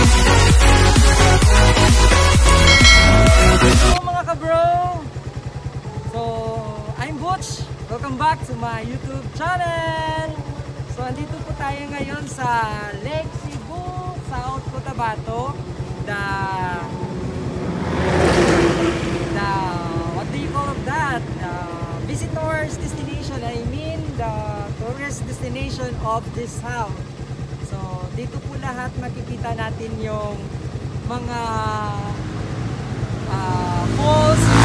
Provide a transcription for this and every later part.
Hello mga kabro! So, I'm Butch. Welcome back to my YouTube channel! So, andito po tayo ngayon sa Lake Cebu, South Cotabato. The... The... What do you call that? The visitors destination. I mean, the tourist destination of this town. So, dito po lahat makikita natin yung mga falls, falls,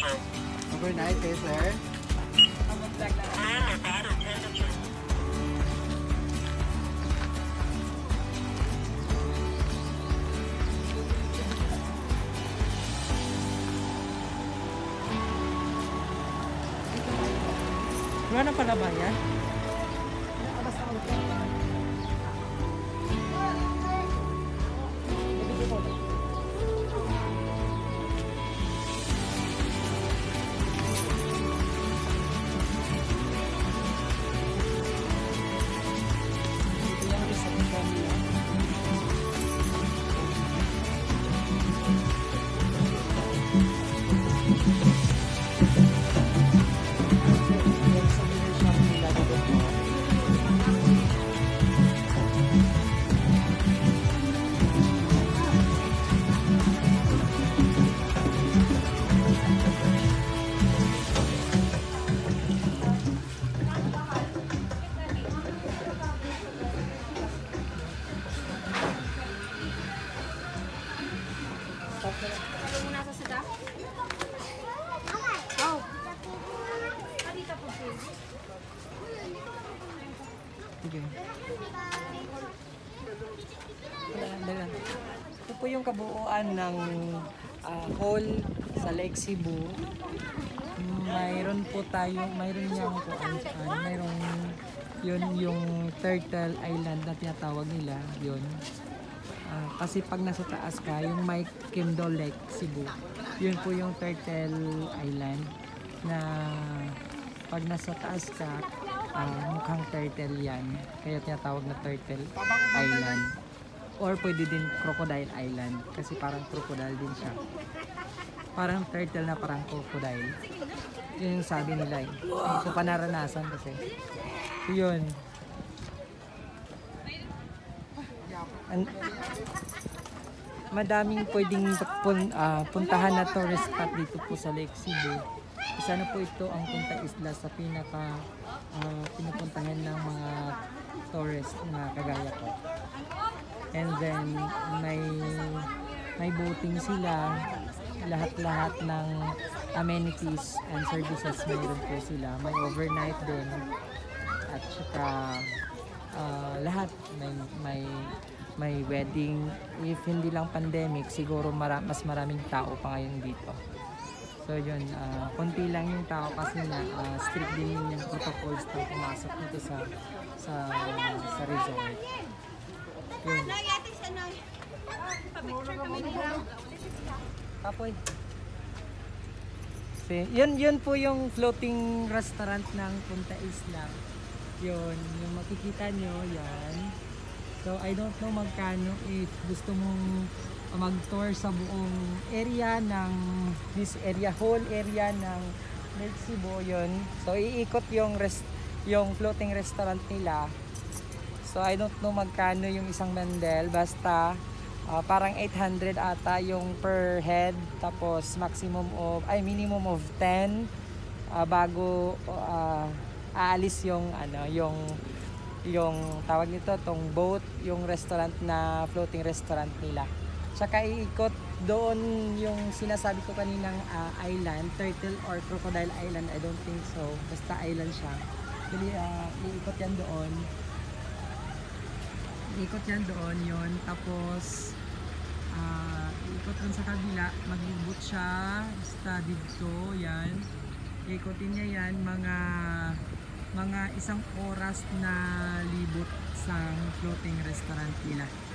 Overnight eh, sir. Wala na pala ba yan? Sige. Dala. Ito po yung kabuuan ng ah, hall sa Lake Cebu. Mayroon po tayo, mayroon niyang po, ano, mayroon yun yung Turtle Island na tinatawag nila, yun. Ah, kasi pag nasa taas ka, yung may Kimdo Lake, Cebu, yun po yung Turtle Island na pag nasa taas ka, ah, mukhang turtle yan. Kaya tinatawag na Turtle Island. Or pwede din Crocodile Island kasi parang crocodile din siya. Parang turtle na parang crocodile. Yun yung sabi nila eh. So panaranasan kasi. So, yun. An- madaming pwedeng pun- ah, puntahan na tourist spot dito po sa Lake Cebu. Isa na po ito ang Punta Isla sa pinaka ah, pinupuntahan ng mga tourist na kagaya ko. And then may may boating sila, lahat-lahat ng amenities and services meron po sila. May overnight din. At saka ah, lahat. May may may wedding. If hindi lang pandemic siguro mara, mas maraming tao pa ngayon dito so yun ah, konti lang yung tao kasi na ah, strict din yung protocols na pumasok dito sa sa sa resort yun Kapoy. Si, yun, yun po yung floating restaurant ng Punta Isla. Yun, yung makikita nyo, yan. So, I don't know magkano if gusto mong mag-tour sa buong area ng this area, whole area ng Lake Cebu yun. So iikot yung rest, yung floating restaurant nila. So I don't know magkano yung isang mandel basta ah, parang 800 ata yung per head tapos maximum of ay minimum of 10 ah, bago ah, aalis yung ano yung yung tawag nito tong boat yung restaurant na floating restaurant nila tsaka iikot doon yung sinasabi ko kaninang ah, island turtle or crocodile island I don't think so. Basta island siya. Dali, ah, iikot yan doon. Iikot yan doon yon tapos ah, iikot dun sa kabila. Magbubot siya basta dito yan. Ikotin niya yan mga mga isang oras na libot sa floating restaurant nila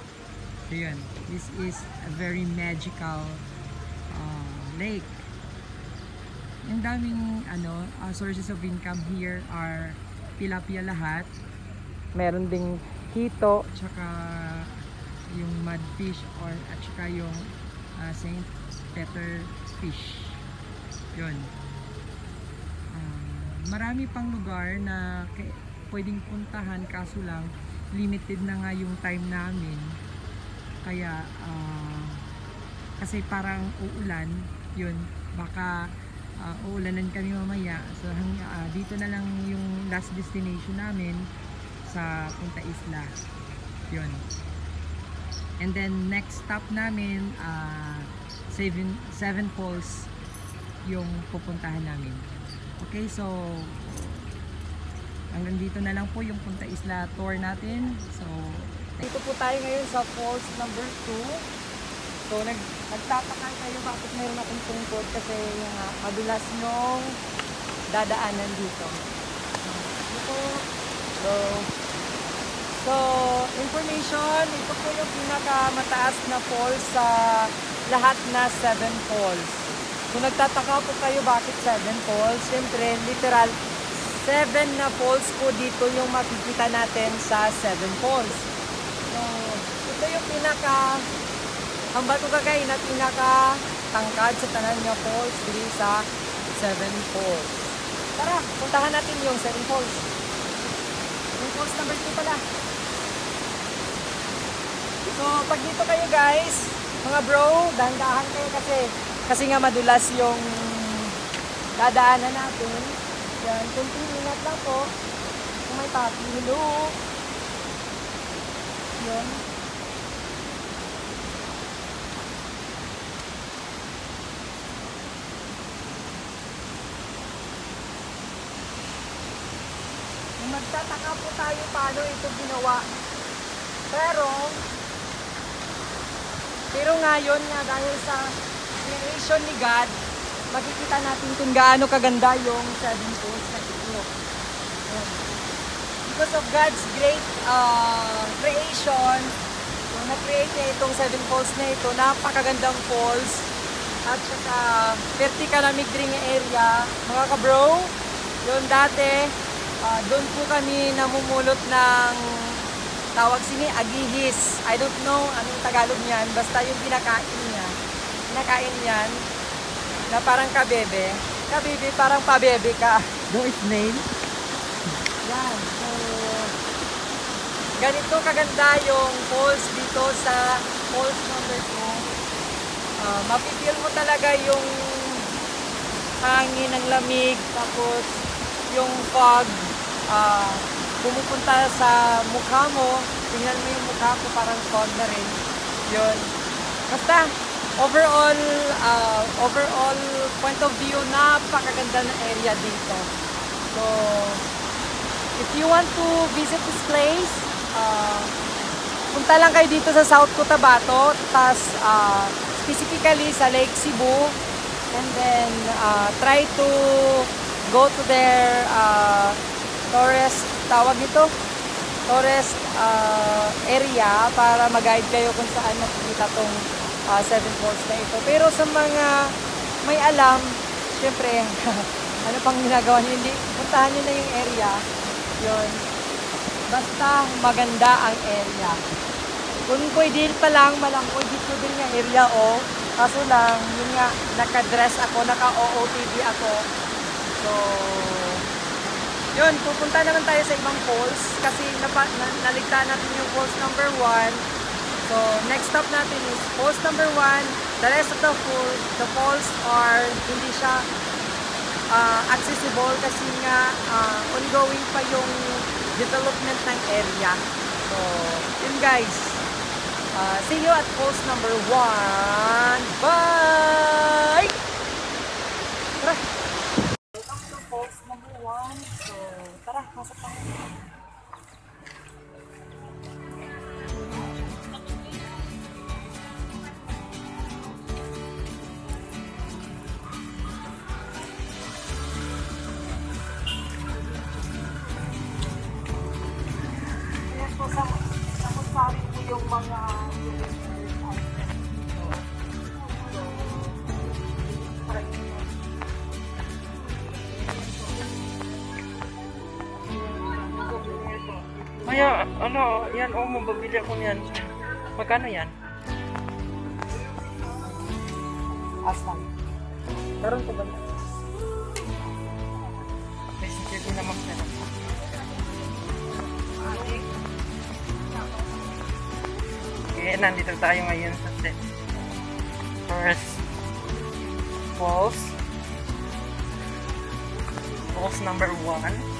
so yun this is a very magical ah, lake. Yung daming ano ah, sources of income here are tilapia lahat. Meron ding hito. Tsaka yung mudfish or at tsaka yung ah, Saint Peter fish. Yun. Ah, marami pang lugar na pwedeng puntahan kaso lang limited na nga yung time namin kaya ah, kasi parang uulan yun baka ah, uulanan kami mamaya. So ah, dito na lang yung last destination namin sa Punta Isla. Yun. And then next stop namin ah, Seven, Seven Falls yung pupuntahan namin. Okay so hanggang dito na lang po yung Punta Isla tour natin. So dito po tayo ngayon sa falls number 2 So nag nagtataka kayo bakit meron akong tungkod kasi yung uh, madulas yung dadaanan dito. Ito. So, so information, ito po yung pinakamataas na falls sa lahat na 7 falls. Kung nagtataka po kayo bakit 7 falls, siyempre literal 7 na falls po dito yung makikita natin sa 7 falls. Pinaka ang bato kagay na pinaka tangkad sa tanan nga falls diri sa Seven Falls. Tara, puntahan natin yung Seven Falls. Yung falls number 2 pala. So, pag dito kayo guys, mga bro, dahan-dahan kayo kasi kasi nga madulas yung dadaanan natin. Yan, kunting ingat lang po. Kung may papi, hello. Yun. Magtataka po tayo paano ito ginawa. Pero, pero ngayon nga dahil sa creation ni God, makikita natin kung gaano kaganda yung seven falls na ito. Because of God's great uh, creation, so na-create niya itong seven falls na ito, napakagandang falls. At saka vertical na migring area. Mga kabro, yun dati, ah, doon po kami namumulot ng tawag sini agihis. I don't know anong Tagalog niyan, basta yung pinakain niya. Pinakain niyan na parang kabebe. Kabebe, parang pabebe ka. Do is nail. Yan. So, ganito kaganda yung falls dito sa falls number 2. Uh, mapipil mo talaga yung hangin ng lamig, tapos yung fog ah, pumupunta sa mukha mo. Tingnan mo yung mukha ko, parang fog na rin. Yun. Basta, overall, ah, overall point of view, napakaganda na area dito. So, if you want to visit this place, uh, punta lang kayo dito sa South Cotabato, tas uh, specifically sa Lake Cebu, and then uh, try to go to their uh, tourist, tawag nito, tourist uh, area para mag-guide kayo kung saan makikita tong uh, Seven Falls na ito. Pero sa mga may alam, syempre, ano pang ginagawa niyo, hindi, puntahan niyo na yung area. Yun. Basta maganda ang area. Kung pwede pa lang, malang pwede ko din ngayon. area oh. Kaso lang, yun nga, naka-dress ako, naka-OOTD ako. So, yun, pupunta naman tayo sa ibang falls kasi napa, na, naligtaan natin yung falls number 1. So, next stop natin is falls number 1. The rest of the falls, the falls are hindi siya ah, accessible kasi nga ah, ongoing pa yung development ng area. So, yun guys. Ah, see you at falls number 1. Bye! Tara! Welcome to falls number 1. So, tara, pasok ano, yan, oh, mababili ako niyan. Magkano yan? Aslan. Karoon ko ba? Okay, sige ko naman na lang. Okay, nandito tayo ngayon sa set. First, falls. Falls number one.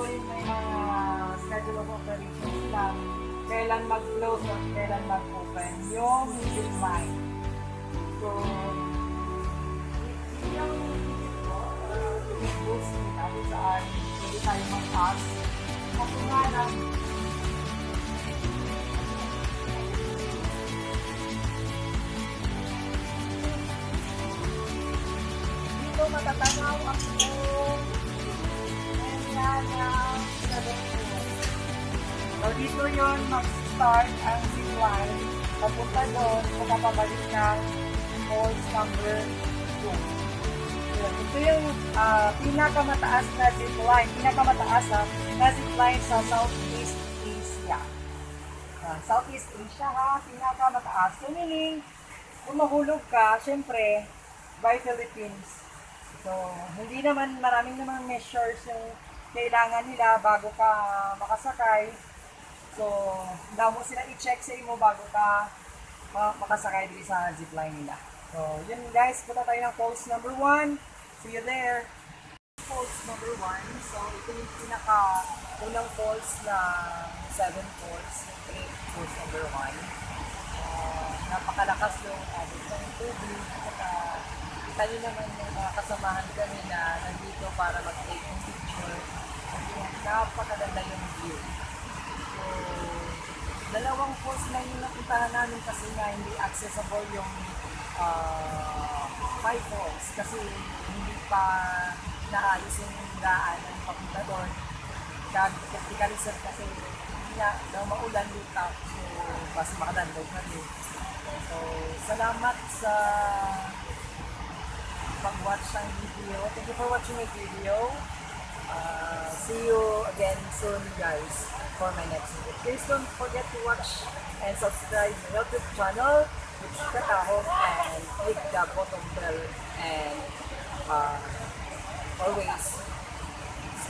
Po yung may mga schedule of operations na kailan mag-close at kailan mag-open yung music line. So, yung uh, yung books nila kung saan pwede tayo mag-pass. Kasi nga lang, dito matatanaw area ng Salongo. So dito yon mag-start ang zipline. Papunta doon, makapabalik ng falls number 2. Yun. Ito yung ah, pinakamataas na zipline, pinakamataas ha, na zipline sa Southeast Asia. Ah, Southeast Asia ha, pinakamataas. So meaning, kung mahulog ka, syempre, by Philippines. So, hindi naman, maraming naman measures yung kailangan nila bago ka makasakay. So, daw mo sila i-check sa imo bago ka ma- makasakay dito sa zipline nila. So, yun guys, punta tayo ng falls number 1. See you there! Falls number 1. So, ito yung pinaka unang falls na 7 falls. Yung falls number 1. Ah, napakalakas yung abot ng tubig. At saka, kita naman yung mga kasamahan kami na nandito para mag-take ng picture. Napakaganda yung view. So, dalawang falls lang yung napuntahan namin kasi nga hindi accessible yung ah, five falls kasi hindi pa naayos yung daanan papunta doon. Kag technical kasi hindi nga daw maulan dito so basta makalandog na din. So, salamat sa pag-watch ng video. Thank you for watching my video. See you again soon guys for my next video. Please don't forget to watch and subscribe my YouTube channel which is Katahong and click the bottom bell and uh, always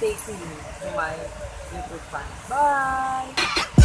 stay tuned to my YouTube channel. Bye!